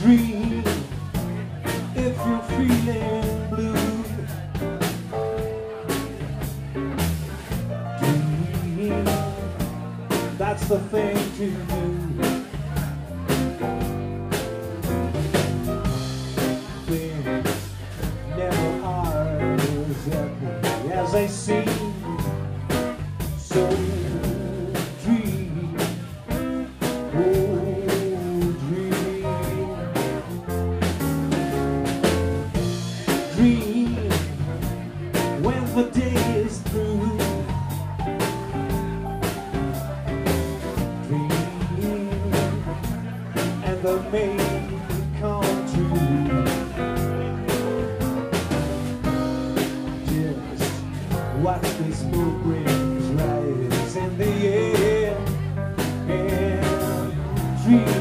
Dream if you're feeling blue. Dream, that's the thing to do. Never exactly as they seem. So the may come true. Just watch the smoke rings rise in the air and dream.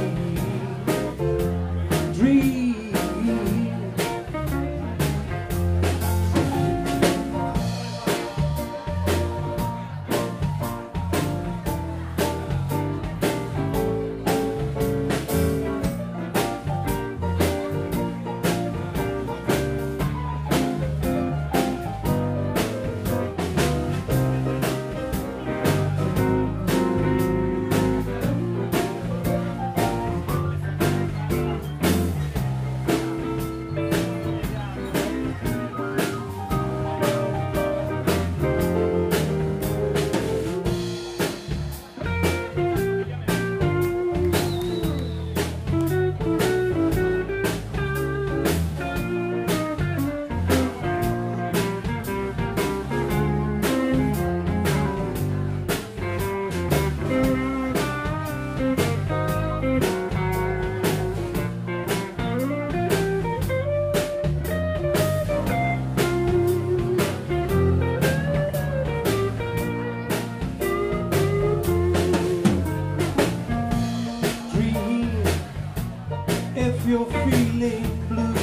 You're feeling blue.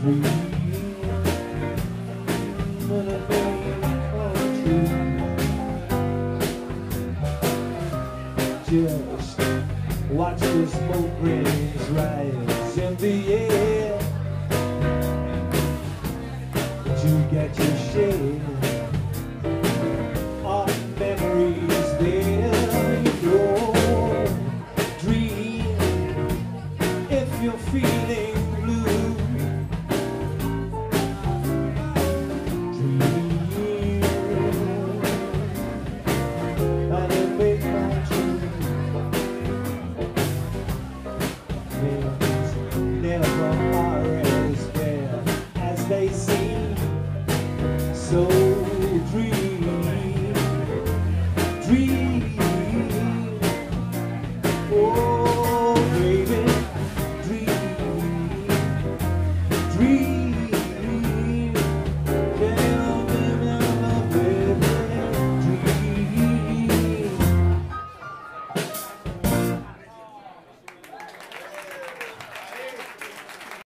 Dream when a come. Just watch the smoke rings rise in the air. you're feeling blue. Dream I'll make my as as they seem So dream Dream Oh.